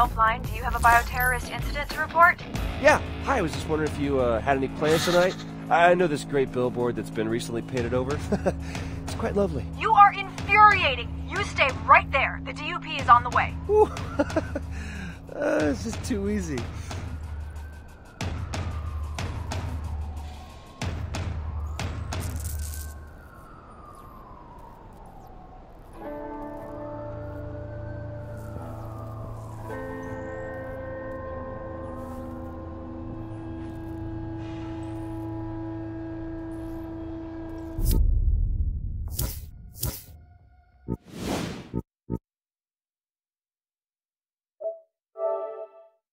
helpline. Do you have a bioterrorist incident to report? Yeah, hi, I was just wondering if you uh, had any plans tonight. I know this great billboard that's been recently painted over. it's quite lovely.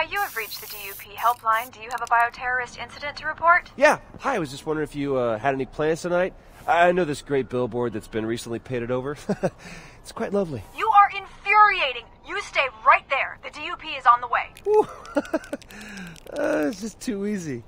Hi, you have reached the DUP helpline. Do you have a bioterrorist incident to report? Yeah, hi, I was just wondering if you uh, had any plans tonight. I know this great billboard that's been recently painted over. it's quite lovely. You are infuriating. You stay right there. The DUP is on the way. Uh, it's just too easy.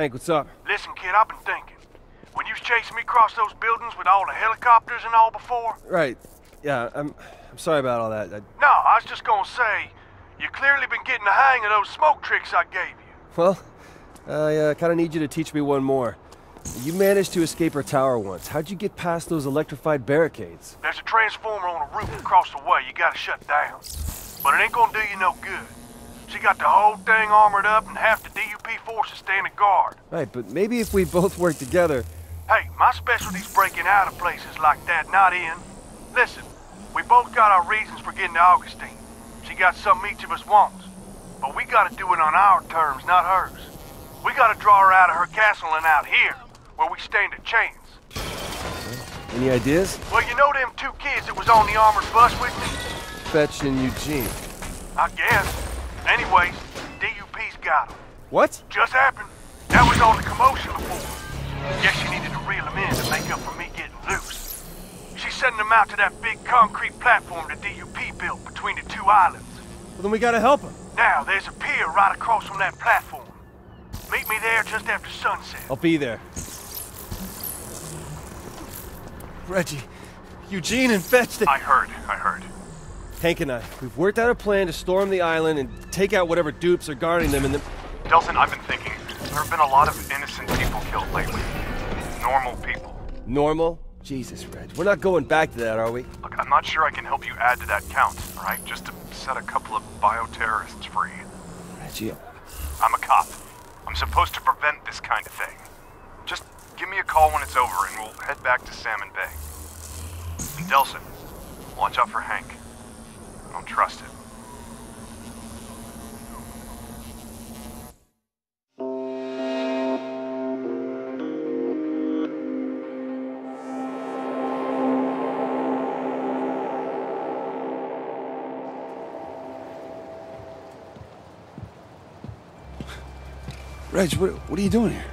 Hank, what's up? Listen, kid, I've been thinking. When you was chasing me across those buildings with all the helicopters and all before, Right. Yeah, I'm. I'm sorry about all that. I, no, I was just gonna say, you clearly been getting the hang of those smoke tricks I gave you. well, I uh, kind of need you to teach me one more. You managed to escape our tower once. How'd you get past those electrified barricades? There's a transformer on a roof across the way you gotta shut down. But it ain't gonna do you no good. She got the whole thing armored up and half the DUP forces standing guard. Right, but maybe if we both work together. Hey, my specialty's breaking out of places like that, not in. Listen, we both got our reasons for getting to Augustine. She got something each of us wants. But we gotta do it on our terms, not hers. We gotta draw her out of her castle and out here, where we stand a chance. Any ideas? Well, you know them two kids that was on the armored bus with me? Fetch and Eugene. I guess. Anyways, DUP's got them. What? Just happened. That was all the commotion before. Guess she needed to reel them in to make up for me getting loose. She's sending them out to that big concrete platform the DUP built between the two islands. Well, then we gotta help him. Now, there's a pier right across from that platform. Meet me there just after sunset. I'll be there. Reggie, Eugene and Fetch. They... I heard, I heard. Hank and I, we've worked out a plan to storm the island and take out whatever dupes are guarding them. And then, Delsin, I've been thinking. There have been a lot of innocent people killed lately. Normal people. normal. Jesus, Reg, we're not going back to that, are we? Look, I'm not sure I can help you add to that count, all right? Just to set a couple of bioterrorists free. Reggie, I'm a cop. I'm supposed to prevent this kind of thing. Just give me a call when it's over and we'll head back to Salmon Bay. And Delsin, watch out for Hank. I don't trust him. Reg, what, what are you doing here?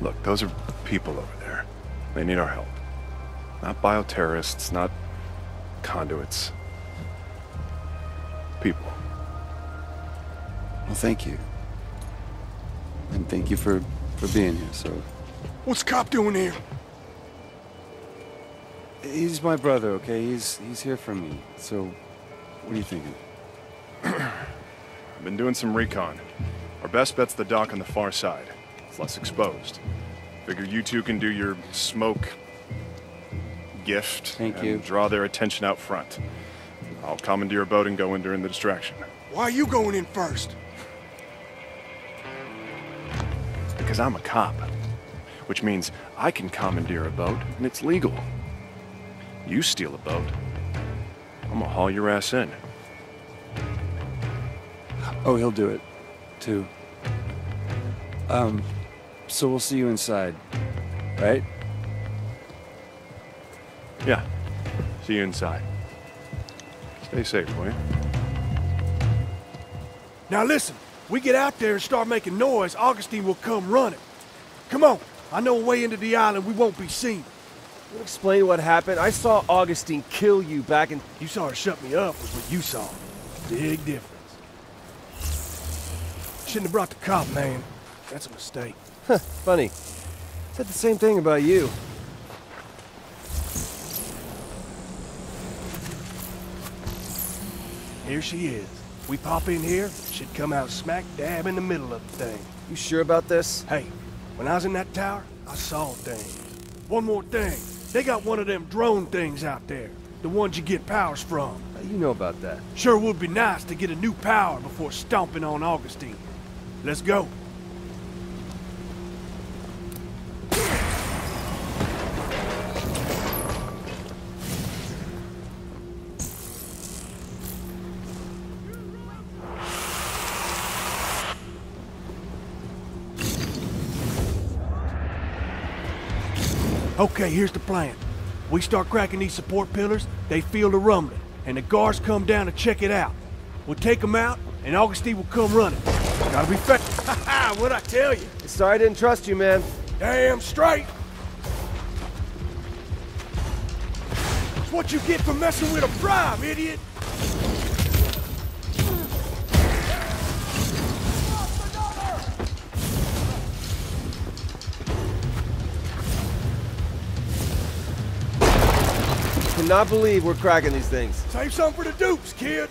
Look, those are people over there. They need our help. Not bioterrorists, not conduits. People. Well, thank you. And thank you for, for being here, so... What's Cop doing here? He's my brother, okay? He's he's here for me. So, what are you thinking? I've been doing some recon. Our best bet's the dock on the far side. It's less exposed. Figure you two can do your smoke gift Thank and you. draw their attention out front. I'll commandeer a boat and go in during the distraction. Why are you going in first? Because I'm a cop. Which means I can commandeer a boat, and it's legal. You steal a boat, I'm gonna haul your ass in. Oh, he'll do it, too. Um, so we'll see you inside, right? Yeah. See you inside. Stay safe, will you? Now listen, we get out there and start making noise, Augustine will come running. Come on, I know a way into the island we won't be seen. You explain what happened. I saw Augustine kill you back in. You saw her shut me up was what you saw. Big difference. Shouldn't have brought the cop, man. That's a mistake. Funny. Said the same thing about you. Here she is. We pop in here, she'd come out smack dab in the middle of the thing. You sure about this? Hey, when I was in that tower, I saw things. One more thing. They got one of them drone things out there. The ones you get powers from. How You know about that. Sure would be nice to get a new power before stomping on Augustine. Let's go. Okay, here's the plan. We start cracking these support pillars, they feel the rumbling, and the guards come down to check it out. We'll take them out, and Augustine will come running. Gotta be fast. Ha ha, what'd I tell you? Sorry I didn't trust you, man. Damn straight. It's what you get for messing with a prime, idiot! Cannot believe we're cracking these things. Save some for the dupes, kid!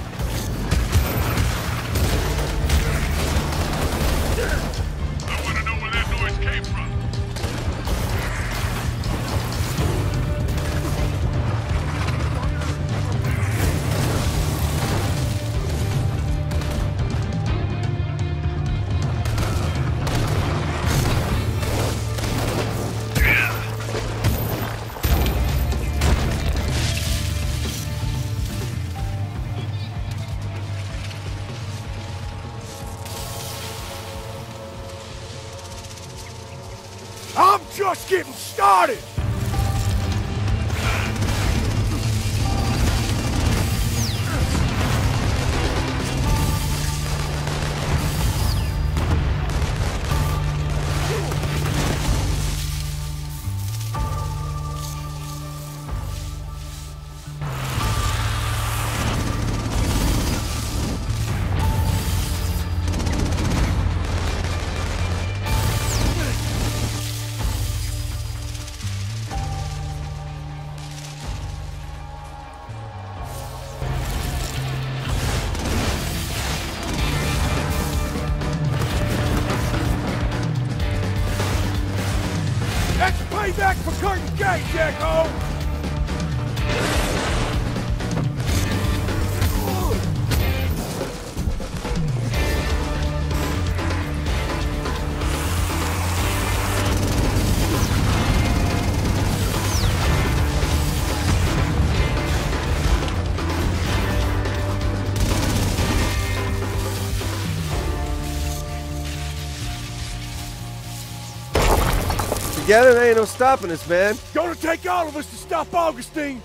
Together, there ain't no stopping us, man. Gonna take all of us to stop Augustine!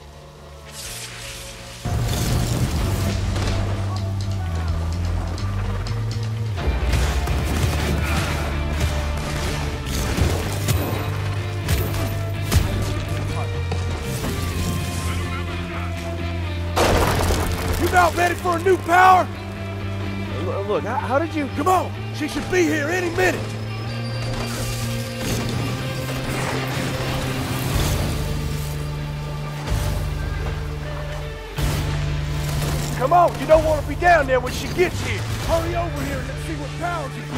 You about ready for a new power? Look, how, how did you... Come on, she should be here any minute. Come on, you don't want to be down there when she gets here. Hurry over here and let's see what powers you get.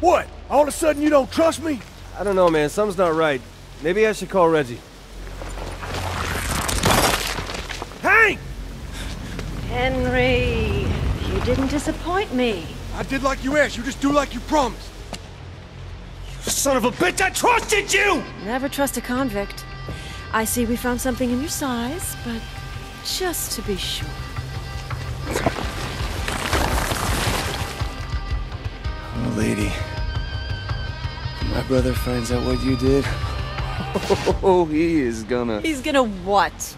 What? All of a sudden you don't trust me? I don't know, man. Something's not right. Maybe I should call Reggie. Hank! Henry, you didn't disappoint me. I did like you asked. You just do like you promised. Son of a bitch, I trusted you! Never trust a convict. I see we found something in your size, but just to be sure. Oh, lady. My brother finds out what you did. Oh, he is gonna. He's gonna what?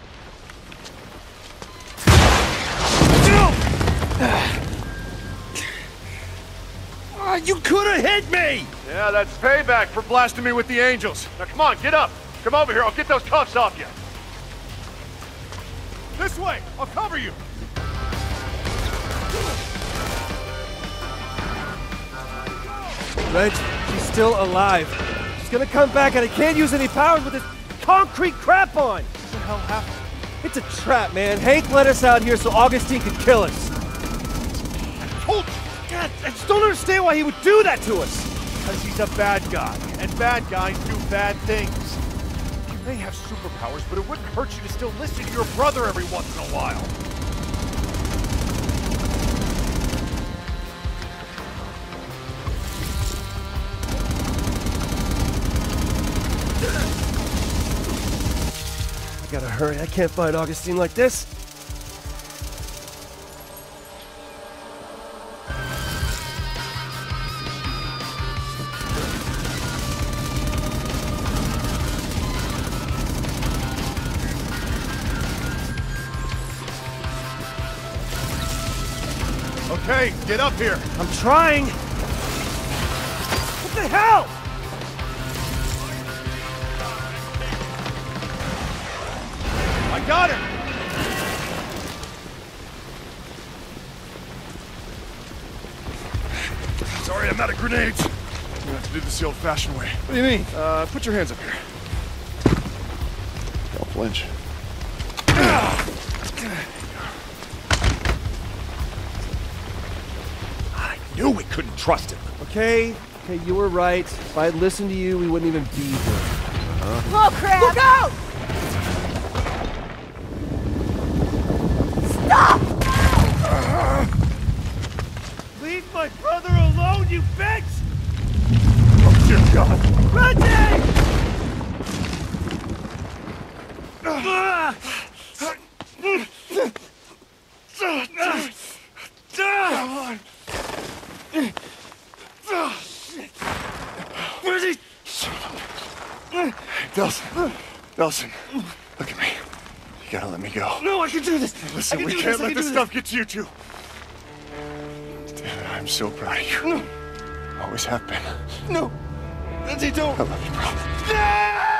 Ah, you could have hit me! Yeah, that's payback for blasting me with the angels. Now come on, get up. Come over here, I'll get those cuffs off you. This way! I'll cover you! Reg, she's still alive. She's gonna come back and I can't use any powers with this concrete crap on! What the hell happened? It's a trap, man. Hank let us out here so Augustine could kill us. Hold! God, I just don't understand why he would do that to us! Because he's a bad guy, and bad guys do bad things. You may have superpowers, but it wouldn't hurt you to still listen to your brother every once in a while. I gotta hurry. I can't fight Augustine like this. Okay, get up here. I'm trying. What the hell? I got him! Sorry, I'm out of grenades. You have to do this the old-fashioned way. What do you mean? Uh, put your hands up here. Don't flinch. knew we couldn't trust him. Okay, okay, you were right. If I'd listened to you, we wouldn't even be here. Oh, crap! Look out! Stop! Leave my brother alone, you bitch! Oh, dear God. Reggie! Ah. Where's he? Delsin. Look at me. You gotta let me go. No, I can do this. Listen, can we can't this. Let can this stuff get to you two. David, I'm so proud of you. No. Always have been. No, Lindsay, don't. I love you, bro. You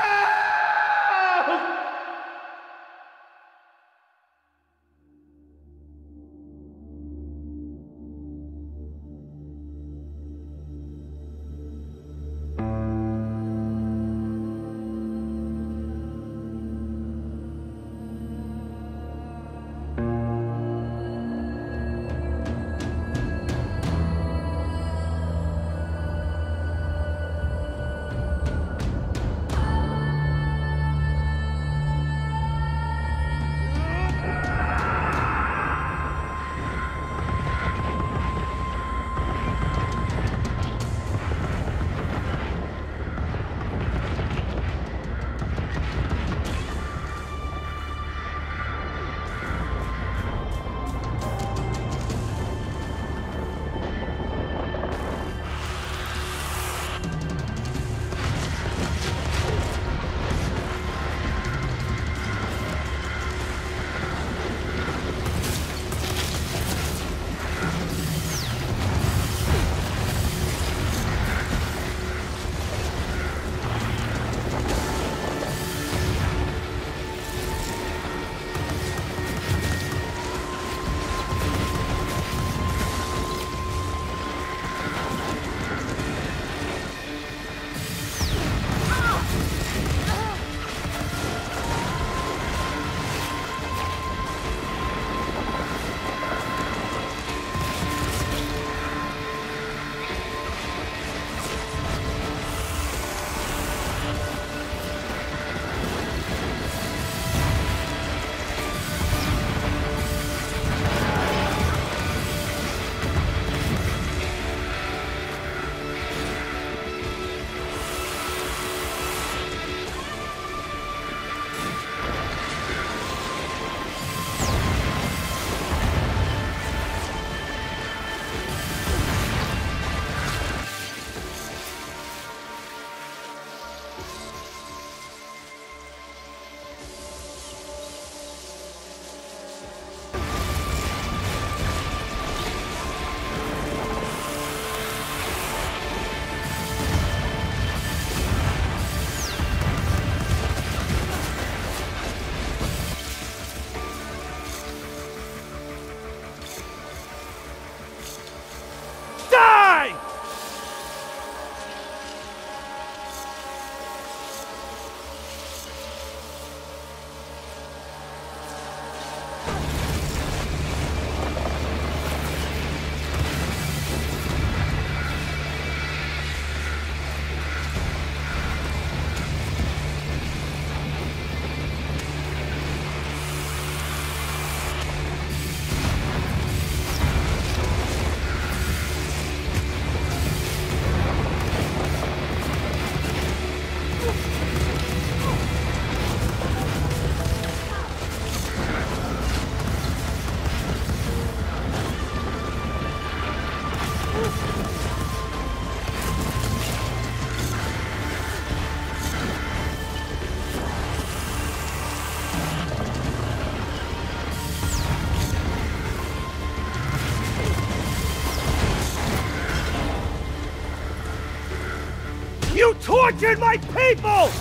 tortured my people!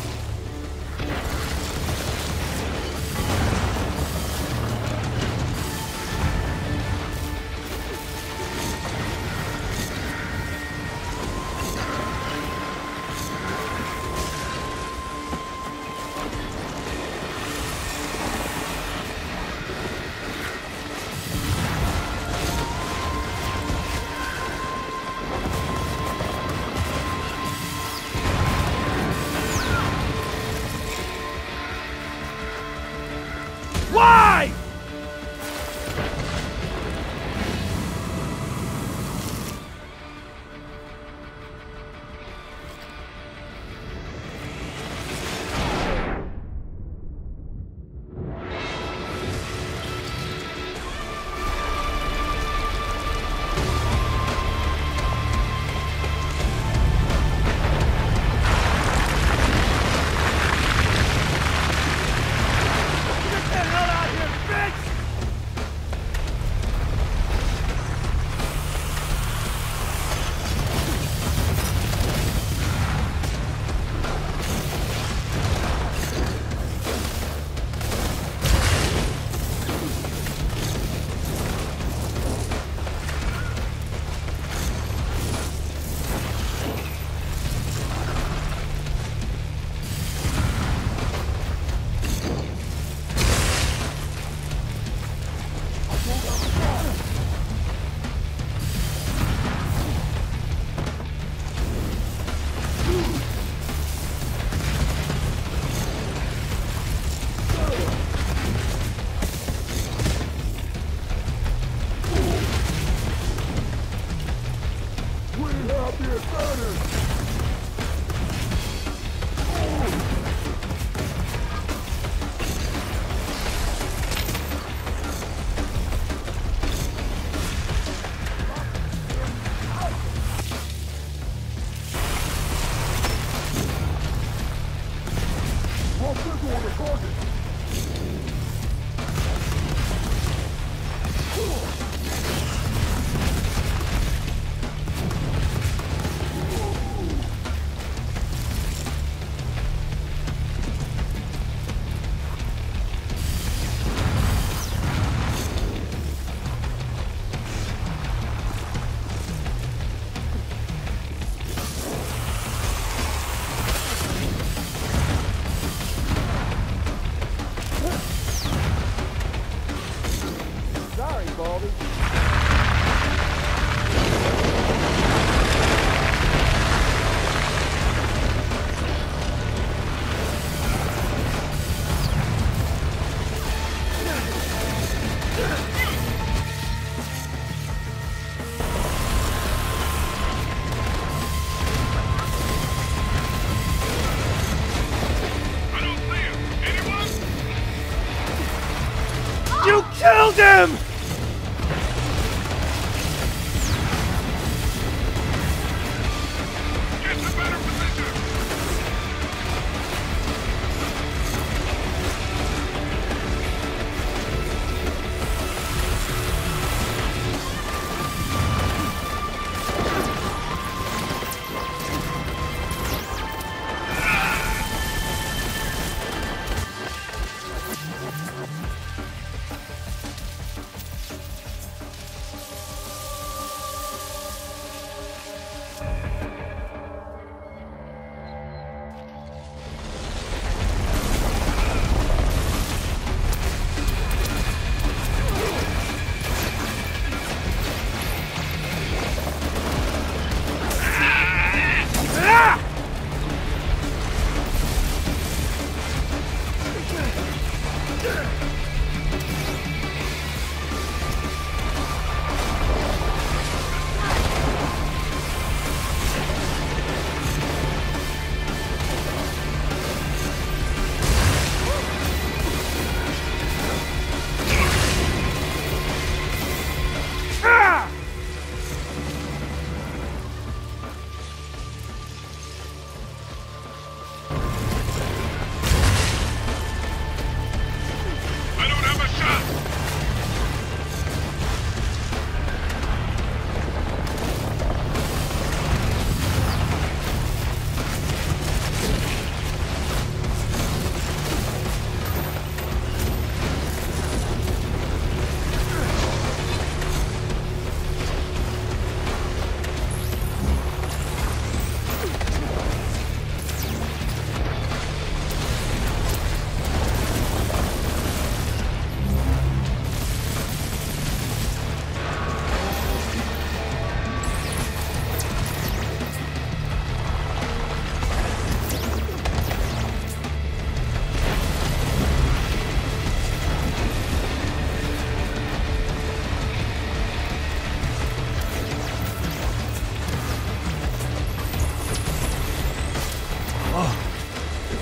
Killed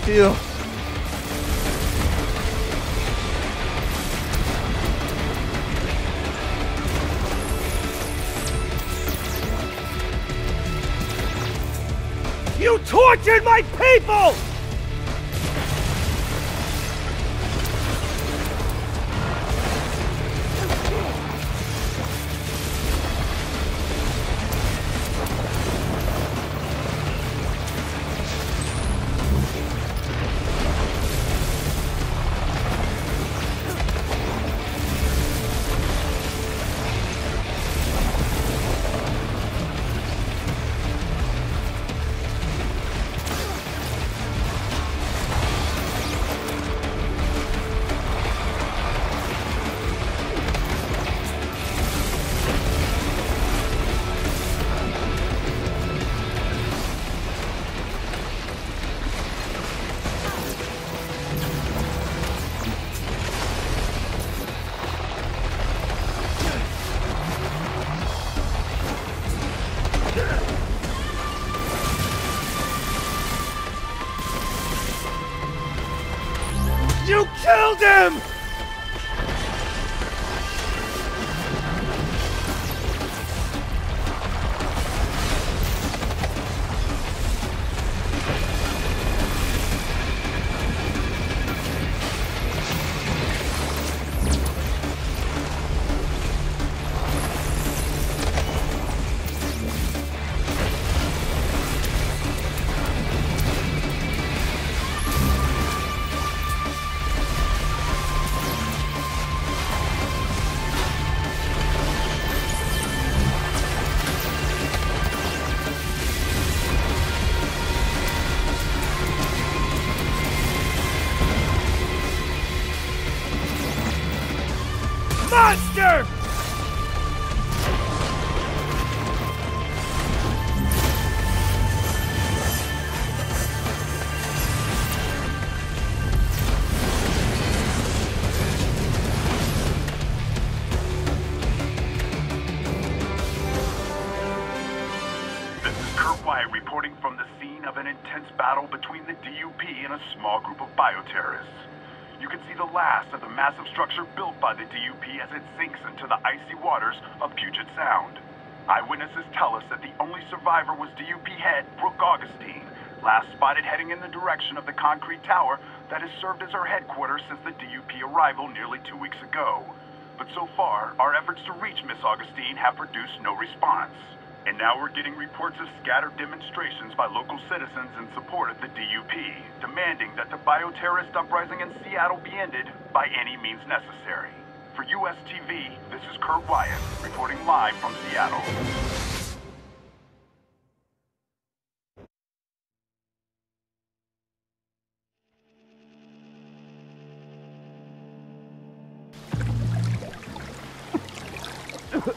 feel. You tortured my people! You killed him! Structure built by the DUP as it sinks into the icy waters of Puget Sound. Eyewitnesses tell us that the only survivor was DUP head Brooke Augustine, last spotted heading in the direction of the concrete tower that has served as her headquarters since the DUP arrival nearly two weeks ago. But so far, our efforts to reach Miss Augustine have produced no response. And now we're getting reports of scattered demonstrations by local citizens in support of the DUP, demanding that the bioterrorist uprising in Seattle be ended by any means necessary. For US TV, this is Kurt Wyatt, reporting live from Seattle.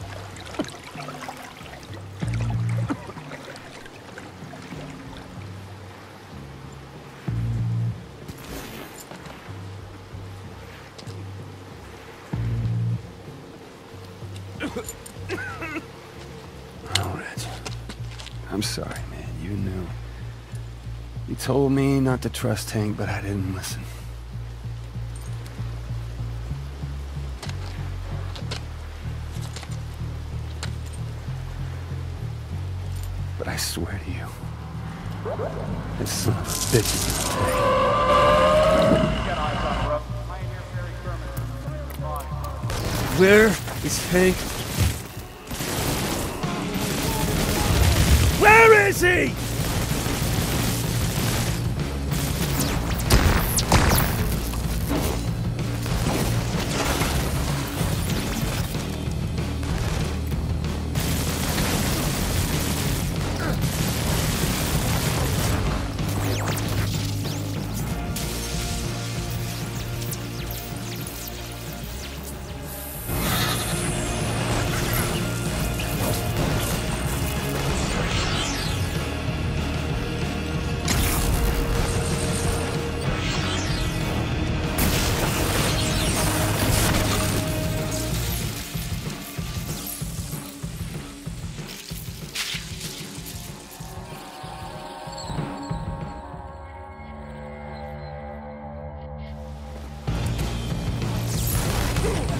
told me not to trust Hank, but I didn't listen. But I swear to you, this son of a bitch is gonna pay. Where is Hank? Where is he?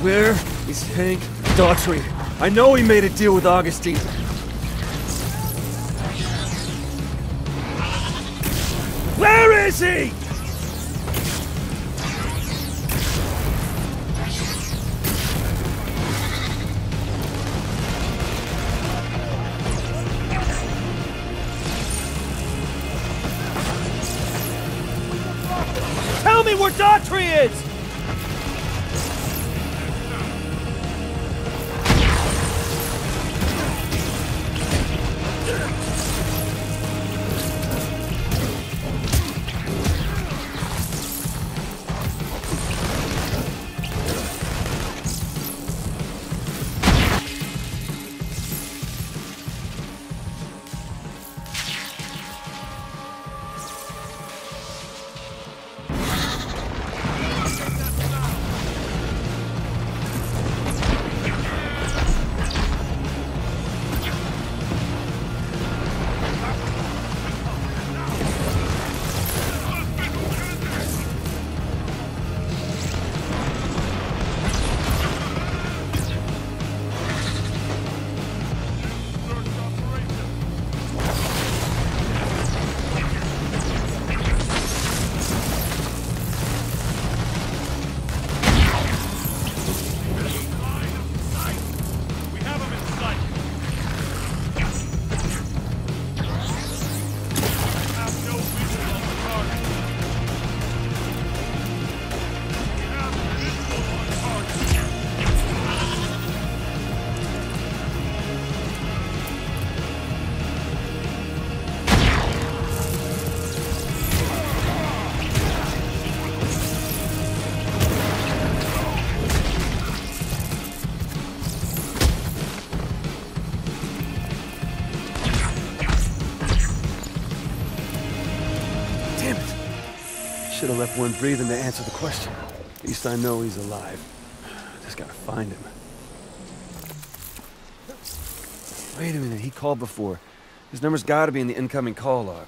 Where is Hank Daughtry? I know he made a deal with Augustine. Breathing to answer the question. At least I know he's alive. Just gotta find him. Wait a minute, he called before. His number's gotta be in the incoming call log.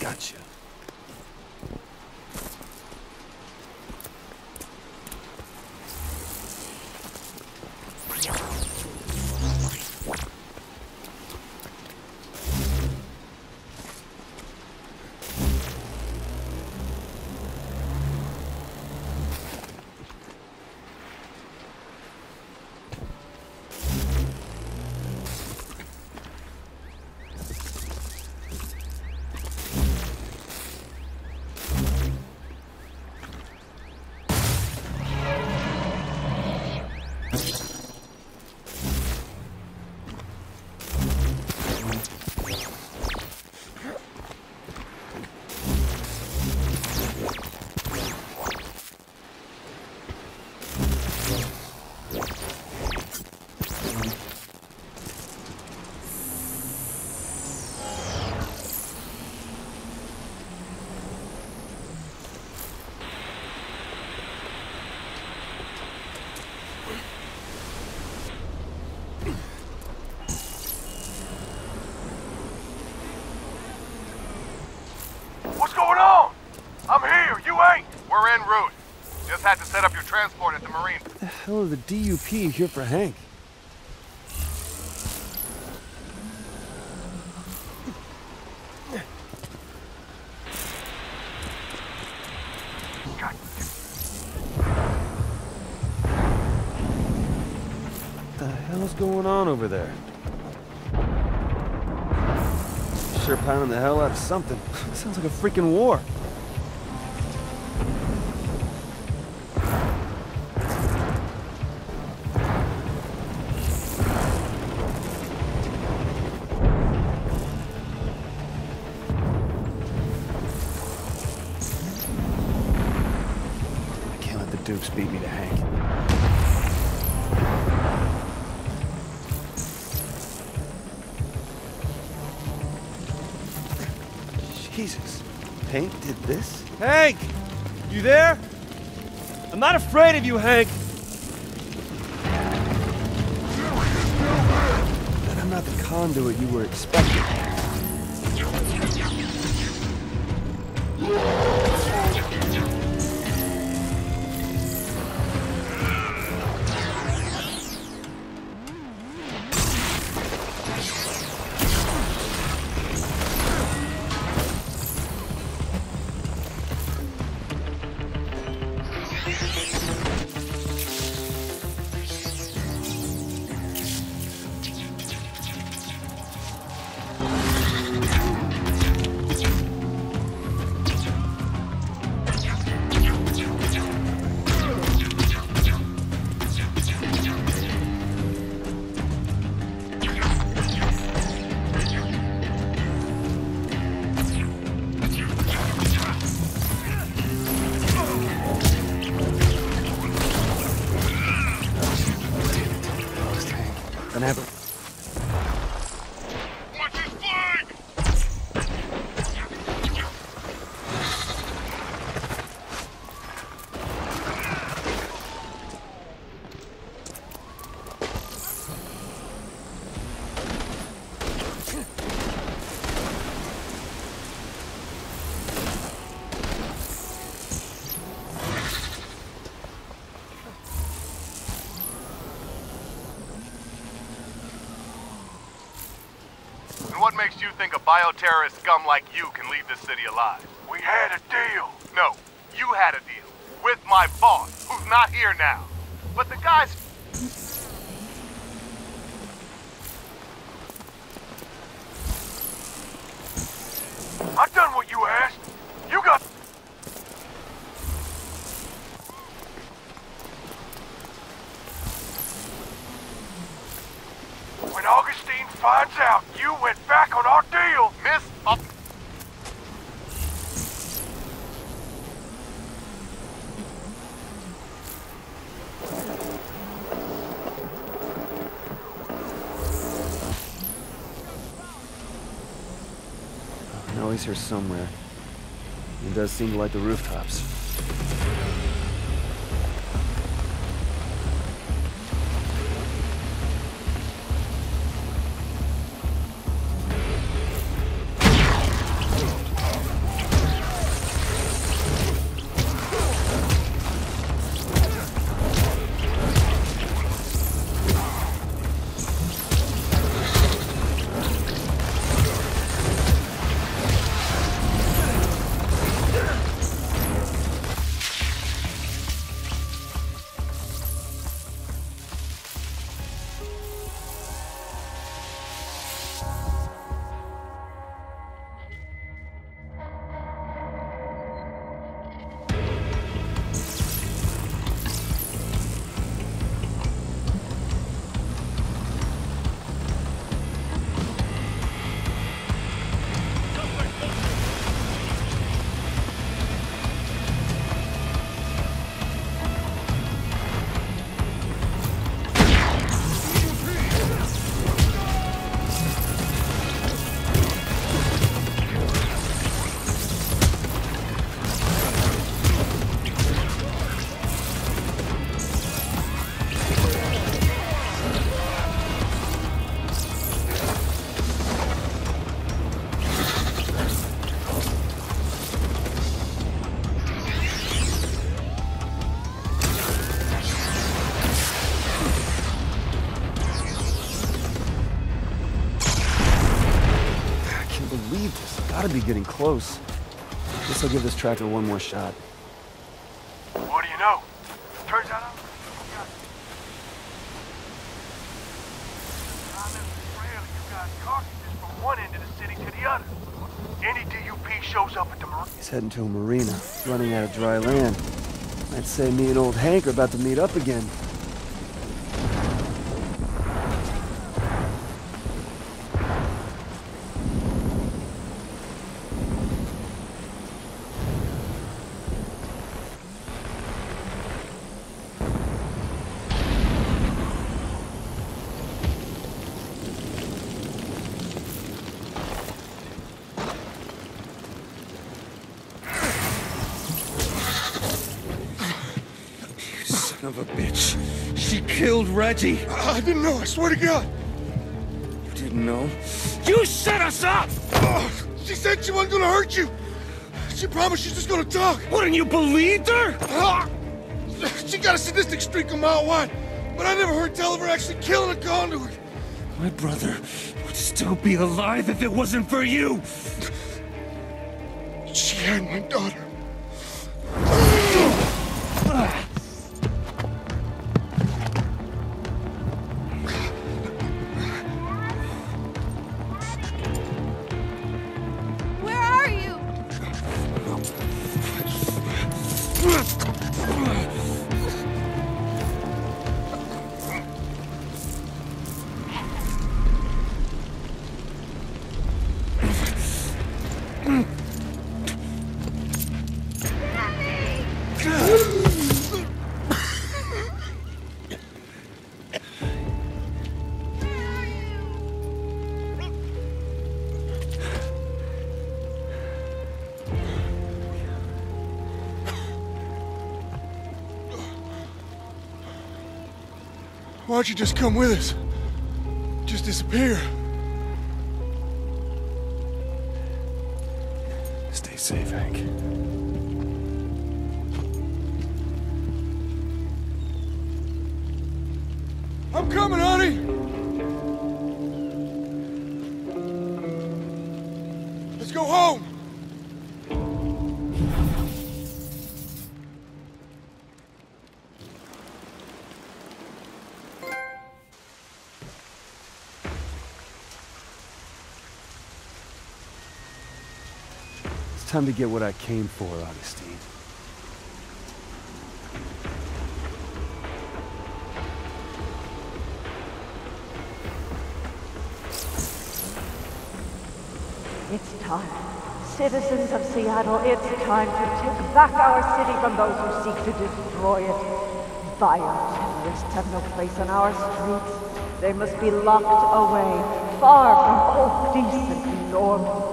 Gotcha. Hell are the DUP here for Hank? What the hell's going on over there? Sure pounding the hell out of something. Sounds like a freaking war. I'm not afraid of you, Hank. But I'm not the conduit you were expecting. What makes you think a bioterrorist scum like you can leave this city alive? We had a deal. No, you had a deal. With my boss, who's not here now. He does seem to like the rooftops. Getting close. Guess I'll give this tracker one more shot. what do you know? Turns out I'm... Not necessarily you guys talking this from one end of the city to the other. Any DUP shows up at the marina. He's heading to a marina, running out of dry land. I'd say me and old Hank are about to meet up again. Reggie. I didn't know, I swear to God. You didn't know? You set us up! Oh, she said she wasn't gonna hurt you. She promised she's just gonna talk. Wouldn't you believe her? Ah! She got a sadistic streak a mile wide, but I never heard tell of her actually killing a conduit. My brother would still be alive if it wasn't for you. She had my daughter. Why don't you just come with us? Just disappear. Stay safe, Hank. I'm coming, honey! It's time to get what I came for, Augustine. It's time. Citizens of Seattle, it's time to take back our city from those who seek to destroy it. Bioterrorists have no place on our streets. They must be locked away, far from all decent, normal people,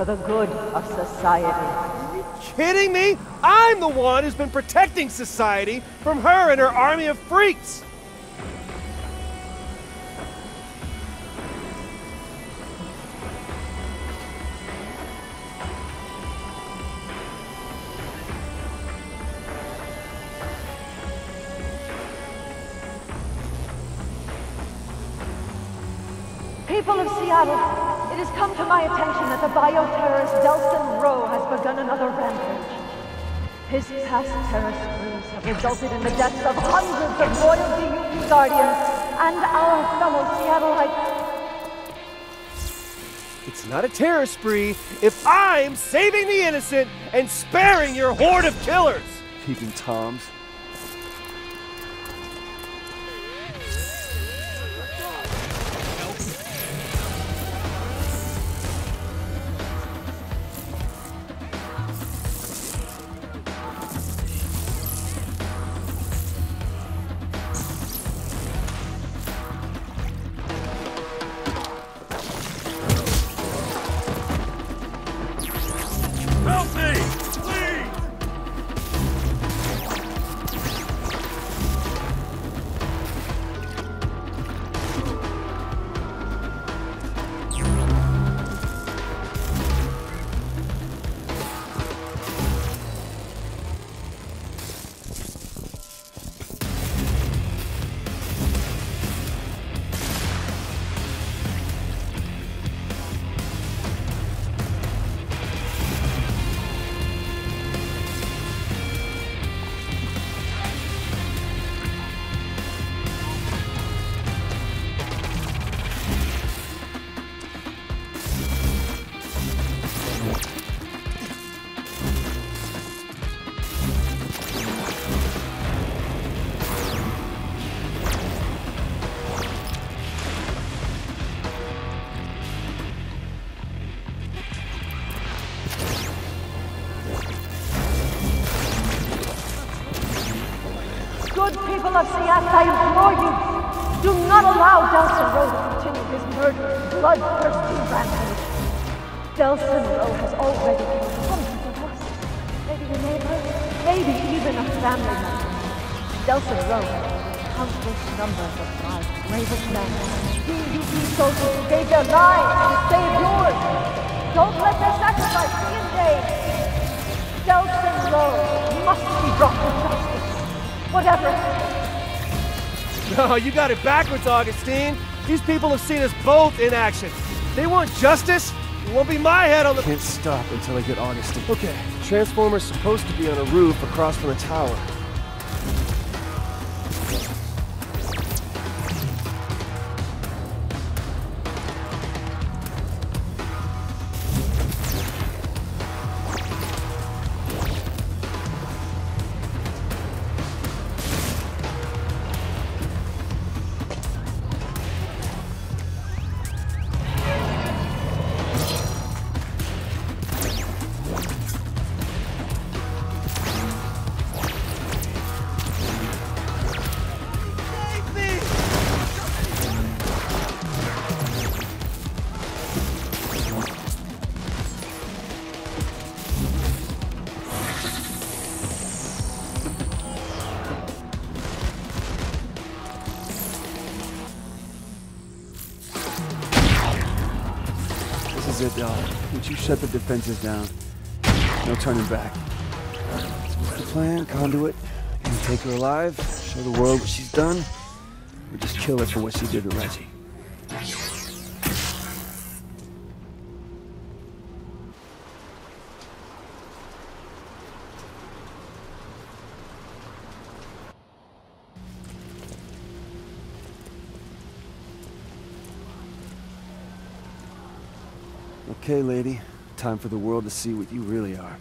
for the good of society. Kidding me? I'm the one who's been protecting society from her and her army of freaks! Past terror sprees have resulted in the deaths of hundreds of loyal DUP guardians and our fellow Seattleites. It's not a terror spree if I'm saving the innocent and sparing your horde of killers! Peeping Toms. Not allow Delsin Rowe to continue his murderous, bloodthirsty rampage. Delsin Rowe has already killed hundreds of us, maybe a neighbor, maybe even a family member. Delsin Rowe has countless numbers of my bravest men. DUP soldiers who gave their lives to save yours. Don't let their sacrifice be in vain. Delsin Rowe must be brought to justice. Whatever. No, you got it backwards, Augustine. These people have seen us both in action. They want justice. It won't be my head on the. Can't stop until I get Augustine. Okay, Transformer's supposed to be on a roof across from the tower. Shut the defenses down, no turning back. What's the plan, Conduit? You take her alive, show the world what she's done, or just kill her for what she did to Reggie? Okay, lady. Time for the world to see what you really are.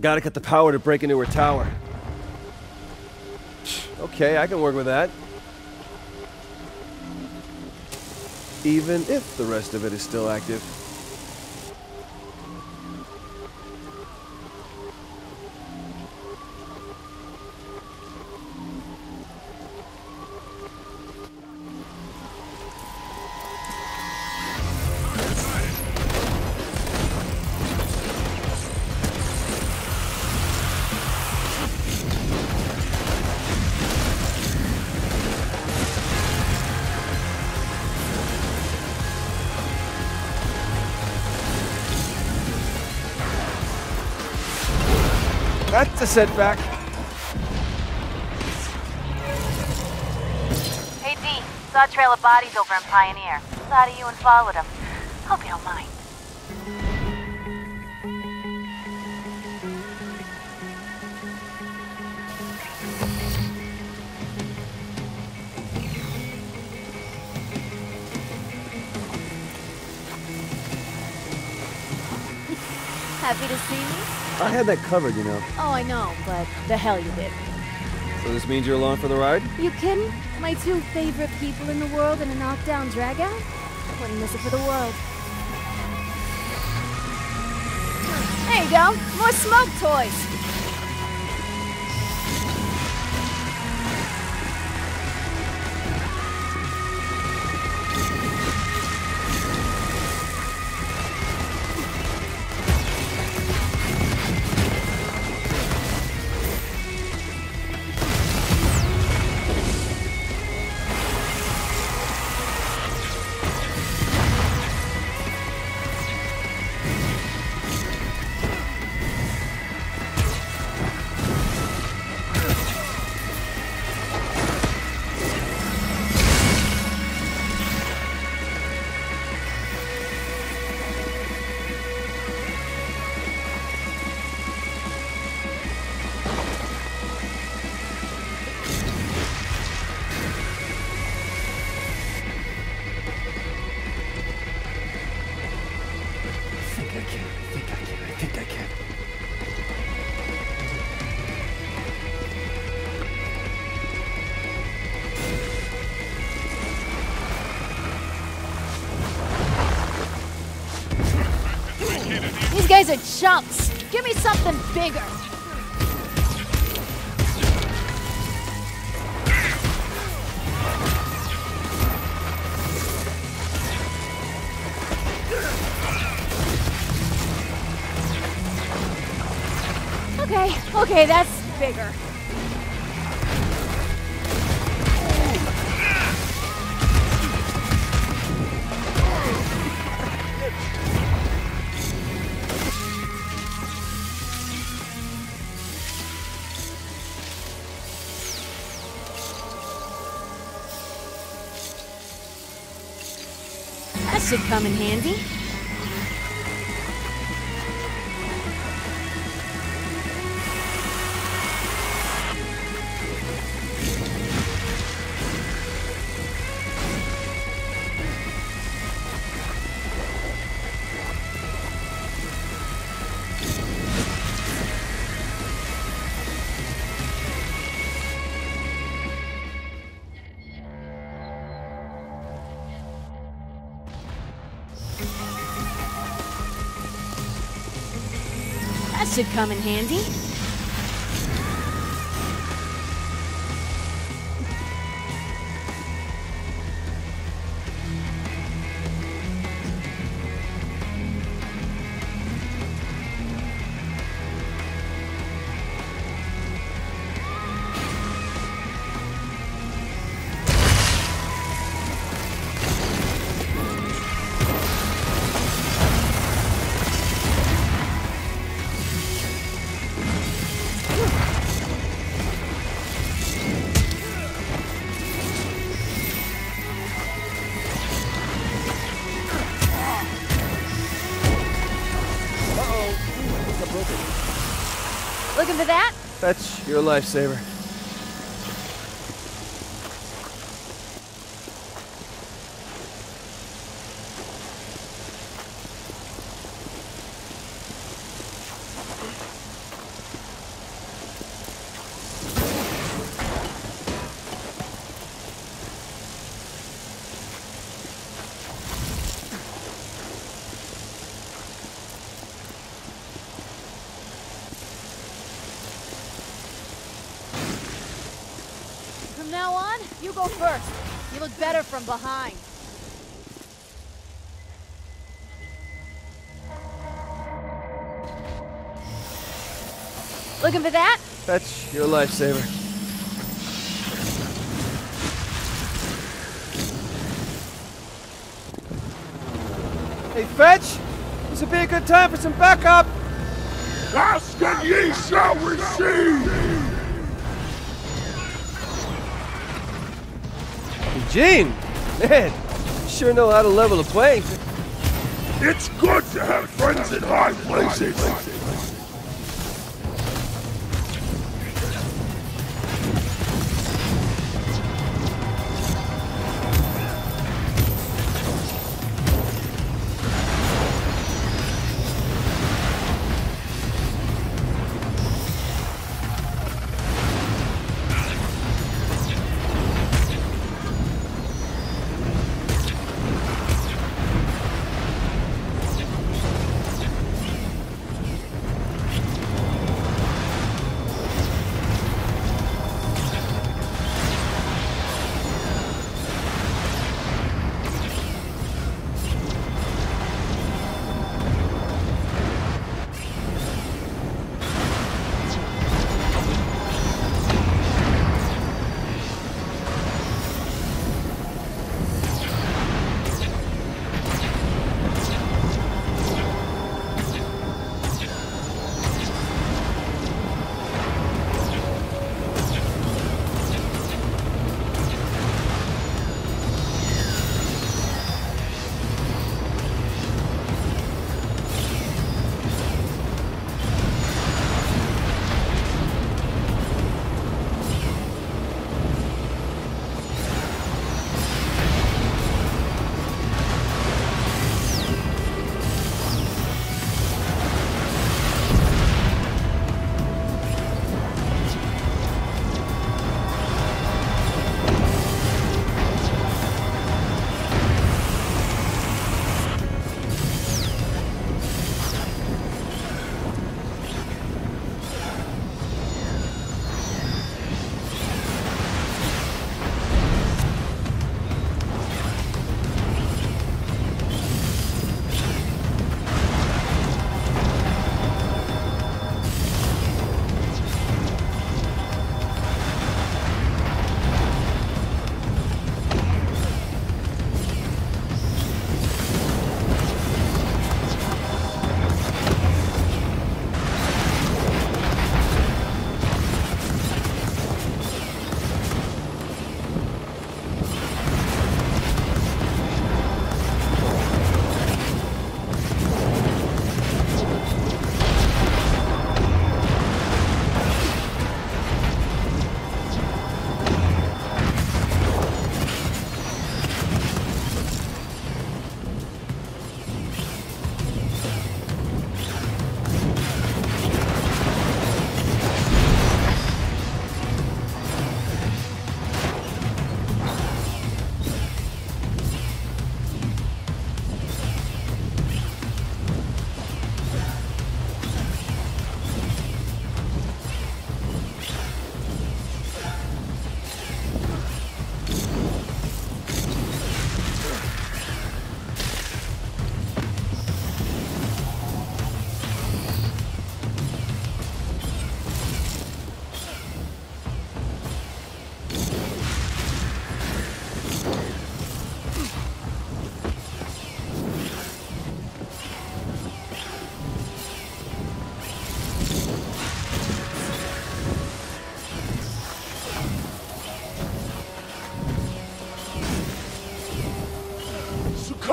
Gotta cut the power to break into her tower. Okay, I can work with that. Even if the rest of it is still active. That's a setback. Hey, D. Saw a trail of bodies over in Pioneer. Thought of you and followed them. Hope you don't mind. Happy to see me? I had that covered, you know. Oh, I know, but the hell you did. So this means you're along for the ride? You kidding? My two favorite people in the world in a knockdown dragout? Wouldn't miss it for the world. There you go. More smoke toys. Should come in handy. Should come in handy. Lifesaver. From now on, you go first. You look better from behind. Looking for that? Fetch, you're a lifesaver. Hey, Fetch! This would be a good time for some backup! Ask and ye shall receive! Eugene! Man, you sure know how to level the playing field. It's good to have friends in high places.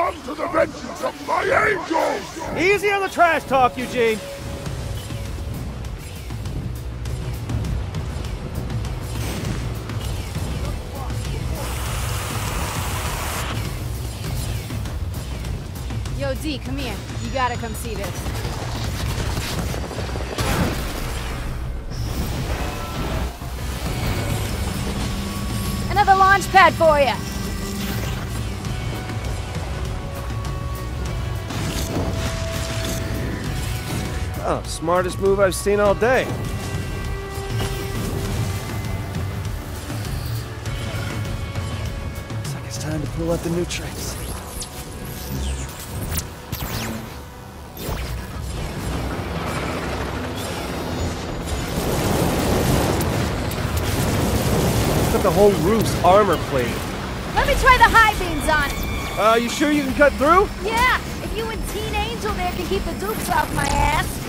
to the vengeance of my angels! Easy on the trash talk, Eugene! Yo, D, come here. You gotta come see this. Another launch pad for you. Oh, smartest move I've seen all day. Looks like it's time to pull out the new tricks. Got the whole roof's armor plate. Let me try the high beams on it. Uh, you sure you can cut through? Yeah, if you and Teen Angel there can keep the dukes off my ass.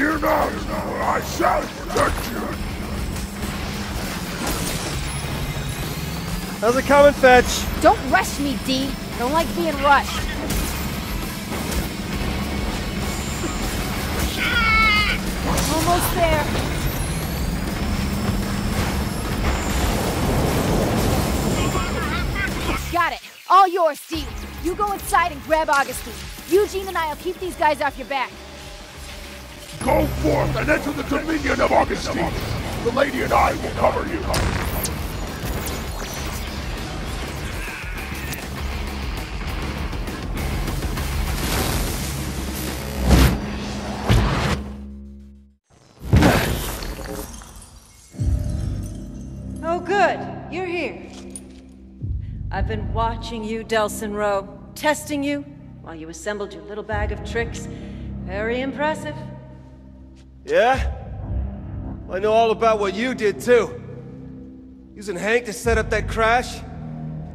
Fear not, for I shall protect you. How's it coming, Fetch? Don't rush me, D. Don't like being rushed. Almost there. Got it. All yours, Steve. You go inside and grab Augustine. Eugene and I'll keep these guys off your back. Go forth and enter the dominion of Augustine. The lady and I will cover you. Oh, good. You're here. I've been watching you, Delsin Rowe, testing you while you assembled your little bag of tricks. Very impressive. Yeah? Well, I know all about what you did, too. Using Hank to set up that crash?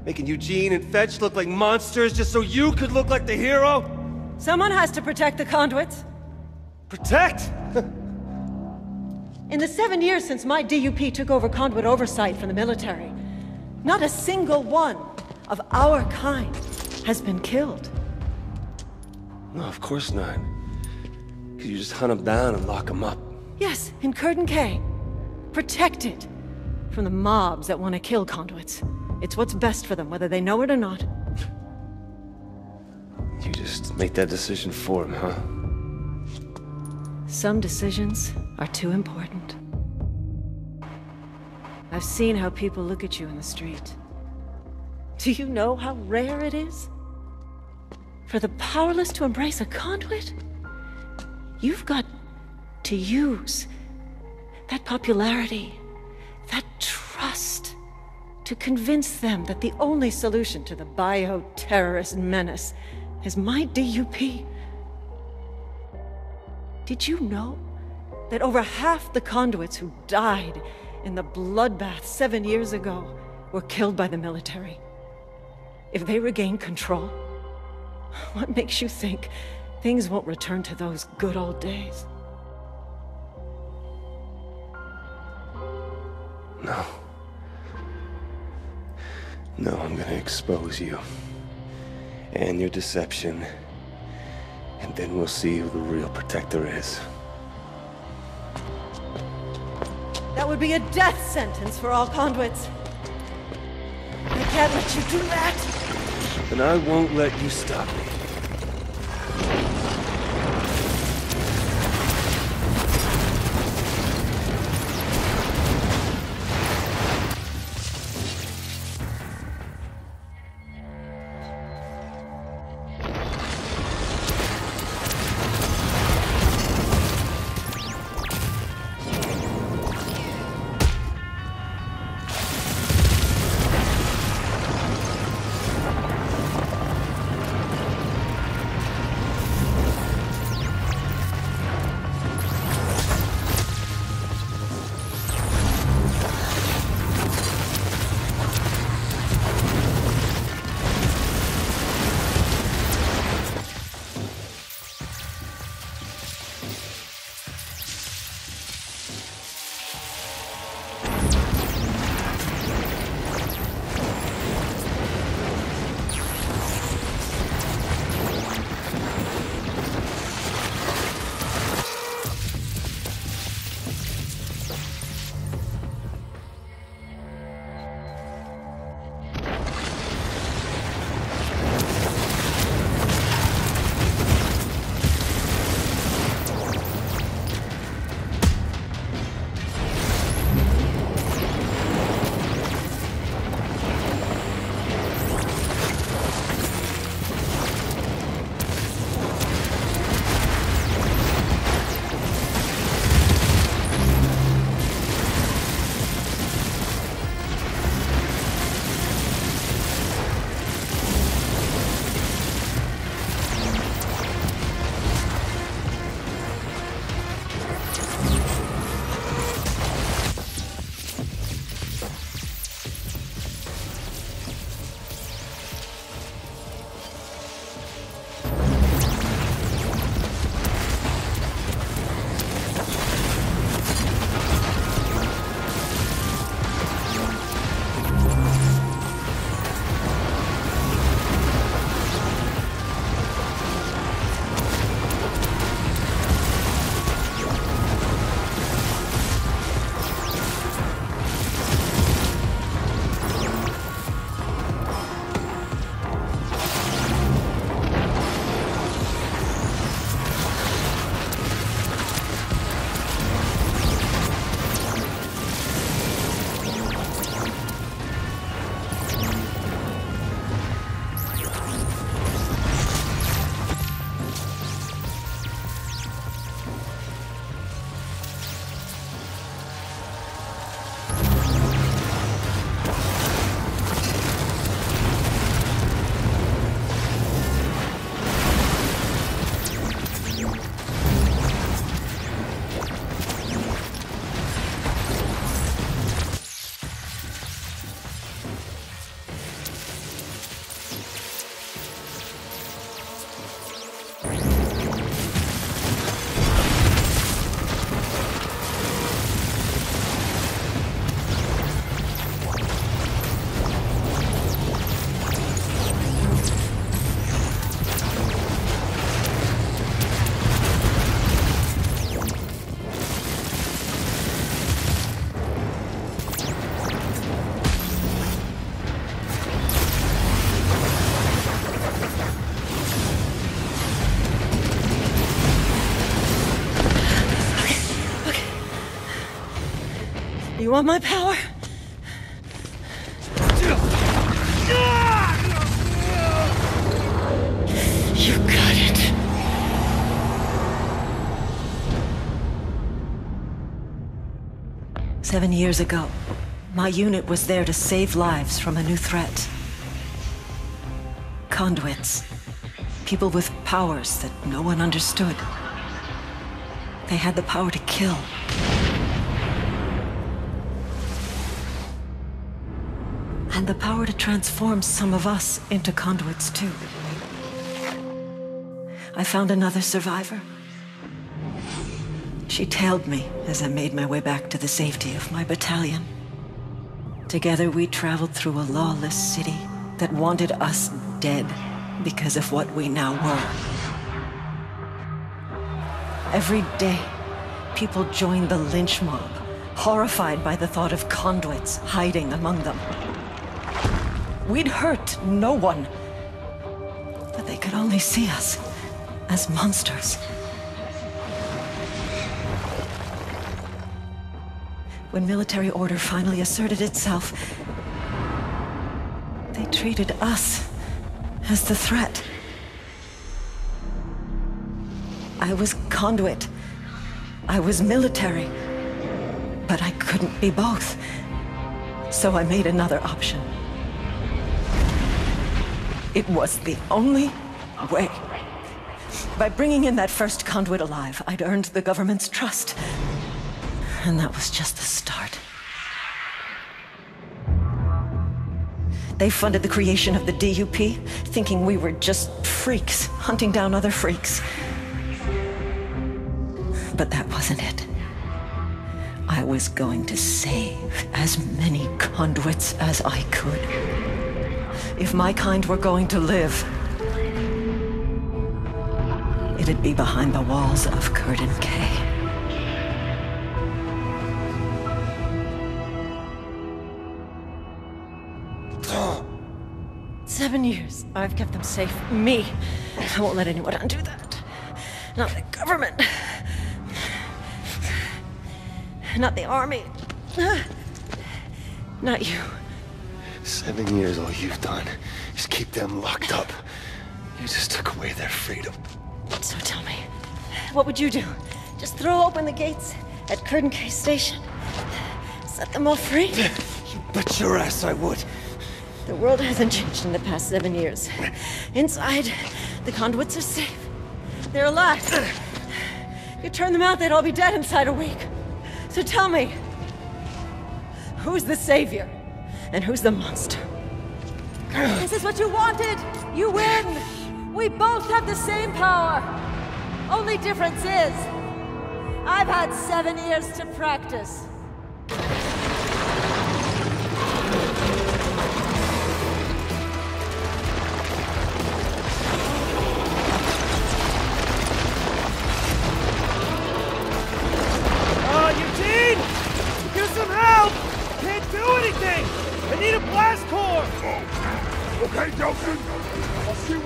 Making Eugene and Fetch look like monsters just so you could look like the hero? Someone has to protect the conduits. Protect? In the seven years since my DUP took over conduit oversight from the military, not a single one of our kind has been killed. No, of course not. Because you just hunt them down and lock them up. Yes, in Curdun Cay. Protected from the mobs that want to kill conduits. It's what's best for them, whether they know it or not. You just make that decision for them, huh? Some decisions are too important. I've seen how people look at you in the street. Do you know how rare it is? For the powerless to embrace a conduit? You've got to use that popularity, that trust, to convince them that the only solution to the bio-terrorist menace is my DUP. Did you know that over half the conduits who died in the bloodbath seven years ago were killed by the military? If they regain control, what makes you think things won't return to those good old days? No. No, I'm gonna expose you. And your deception. And then we'll see who the real protector is. That would be a death sentence for all conduits. I can't let you do that. And I won't let you stop me. You want my power? You got it. Seven years ago, my unit was there to save lives from a new threat. Conduits. People with powers that no one understood. They had the power to kill. And the power to transform some of us into conduits, too. I found another survivor. She tailed me as I made my way back to the safety of my battalion. Together we traveled through a lawless city that wanted us dead because of what we now were. Every day, people joined the lynch mob, horrified by the thought of conduits hiding among them. We'd hurt no one, but they could only see us as monsters. When military order finally asserted itself, they treated us as the threat. I was conduit. I was military. But I couldn't be both. So I made another option. It was the only way. By bringing in that first conduit alive, I'd earned the government's trust. And that was just the start. They funded the creation of the DUP, thinking we were just freaks, hunting down other freaks. But that wasn't it. I was going to save as many conduits as I could. If my kind were going to live, it'd be behind the walls of Curdun Cay. Seven years. I've kept them safe. Me. I won't let anyone undo that. Not the government. Not the army. Not you. Seven years, all you've done is keep them locked up. You just took away their freedom. So tell me, what would you do? Just throw open the gates at Curdun Cay Station? Set them all free? You bet your ass I would. The world hasn't changed in the past seven years. Inside, the conduits are safe. They're alive. You turn them out, they'd all be dead inside a week. So tell me, who's the savior? And who's the monster? This is what you wanted! You win! We both have the same power! Only difference is, I've had seven years to practice.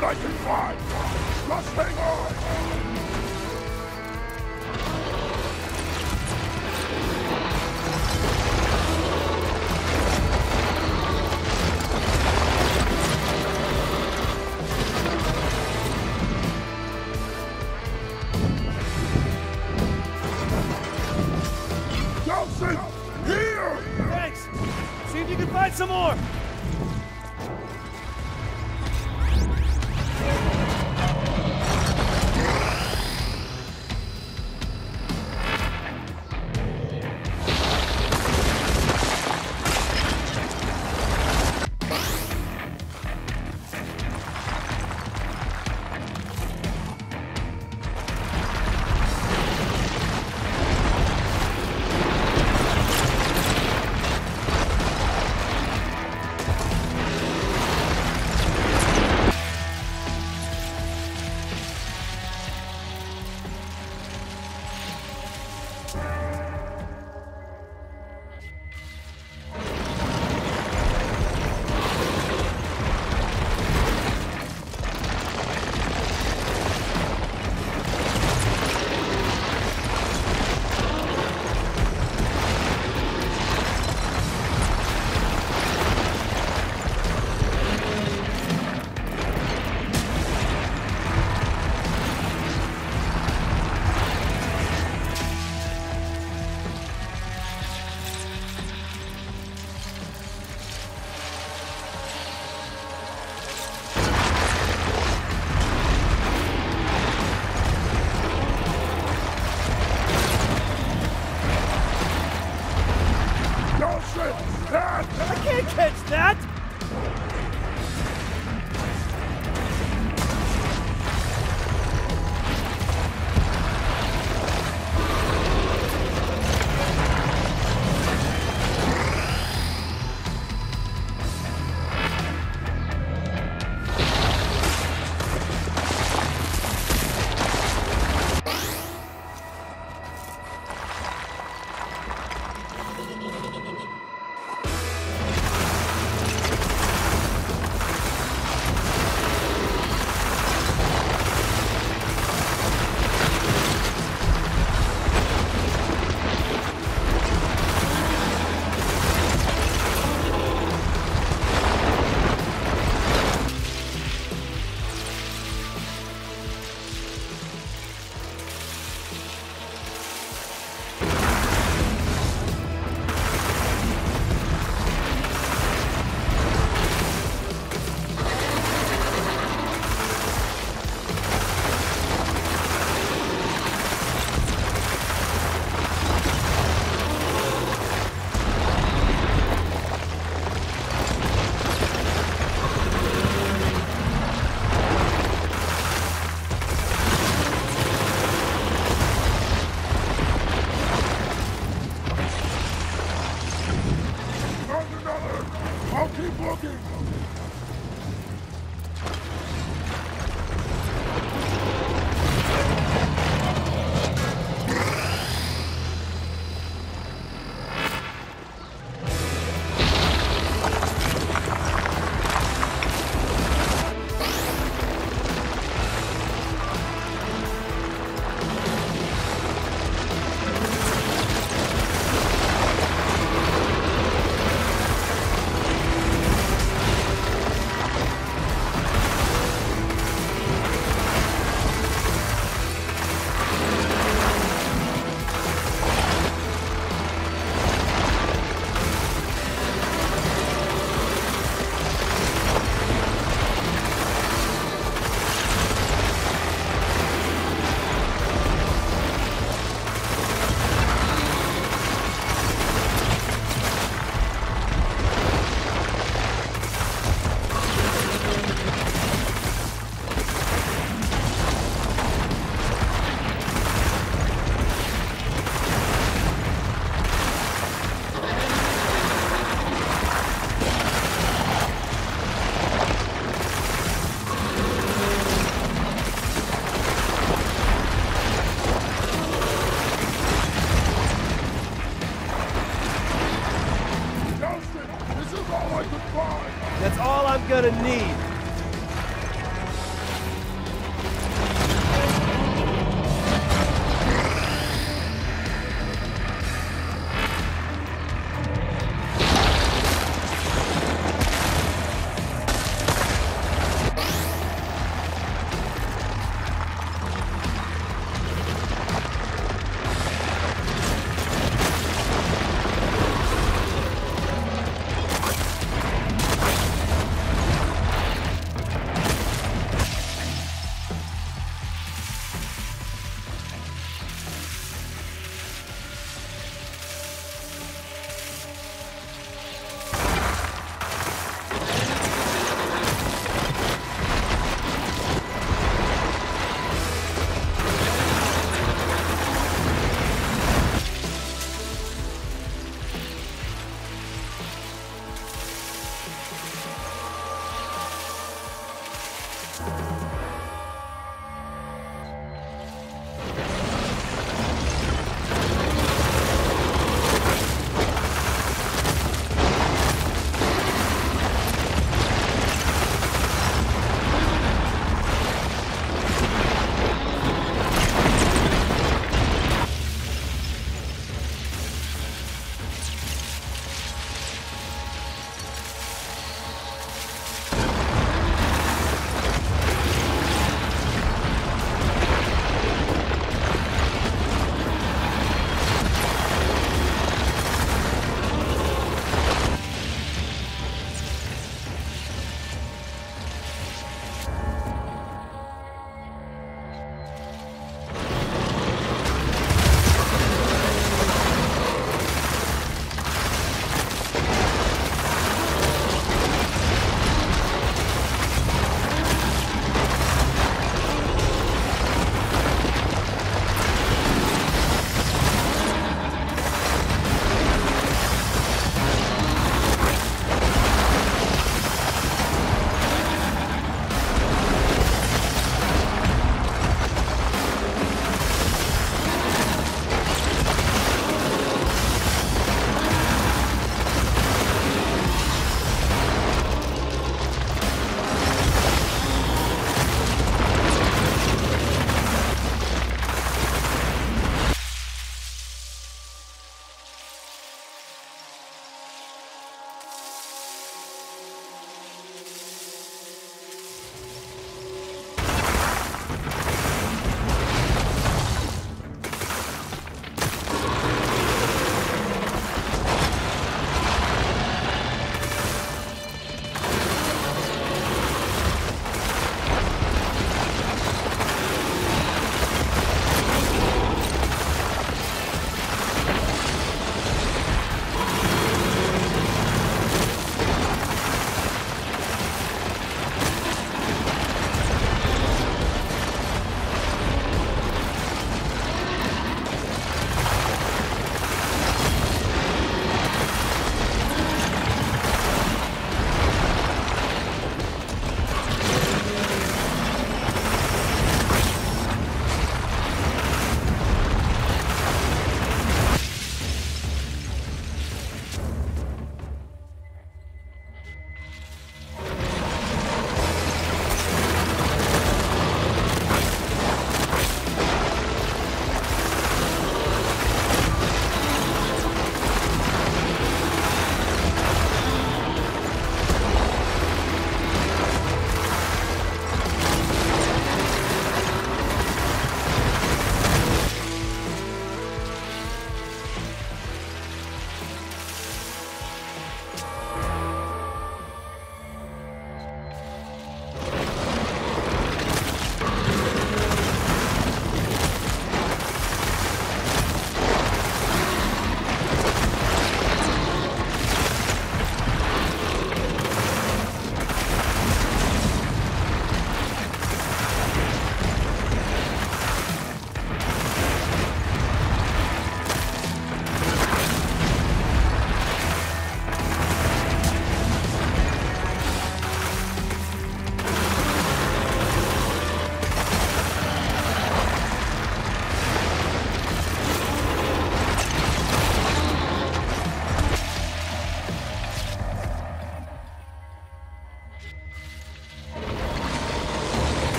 95. Mustang on!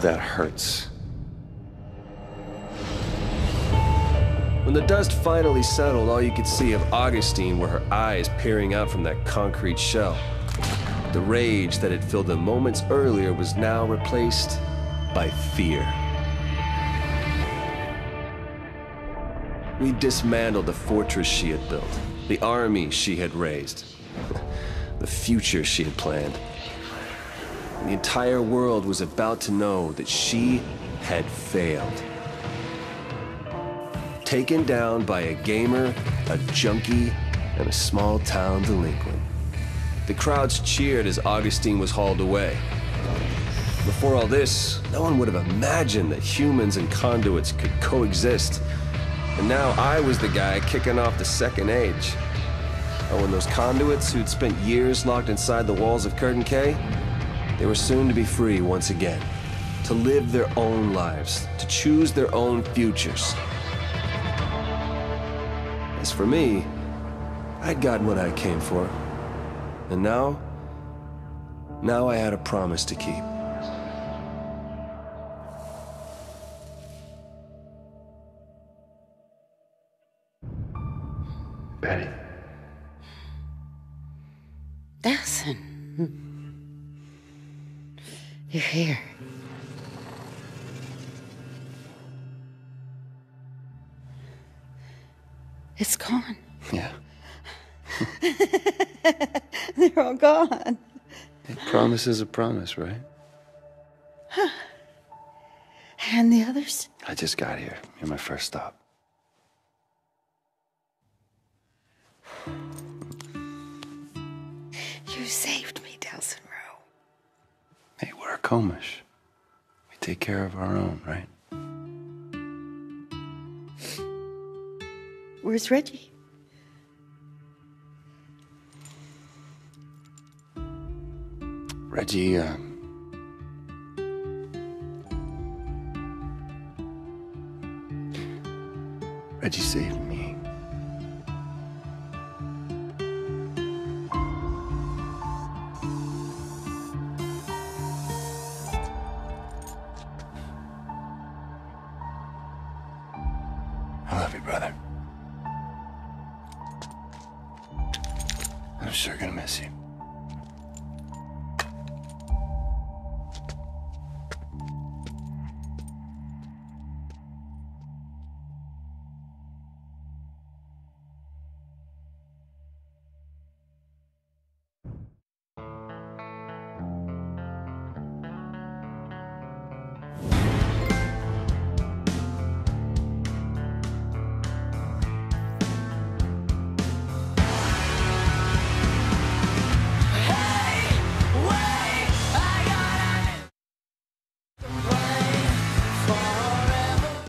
That hurts. When the dust finally settled, all you could see of Augustine were her eyes peering out from that concrete shell. The rage that had filled them moments earlier was now replaced by fear. We dismantled the fortress she had built, the army she had raised, the future she had planned. The entire world was about to know that she had failed. Taken down by a gamer, a junkie, and a small town delinquent. The crowds cheered as Augustine was hauled away. Before all this, no one would have imagined that humans and conduits could coexist. And now I was the guy kicking off the second age. Oh, and those conduits who'd spent years locked inside the walls of Curdun Cay, they were soon to be free once again. To live their own lives, to choose their own futures. As for me, I'd gotten what I came for. And now, now I had a promise to keep. You're here. It's gone. Yeah. They're all gone. A promise is a promise, right? Huh. And the others? I just got here. You're my first stop. You saved me, Delsin Rowe. Hey, we're Akomish. We take care of our own, right? Where's Reggie? Reggie, uh, Reggie saved me.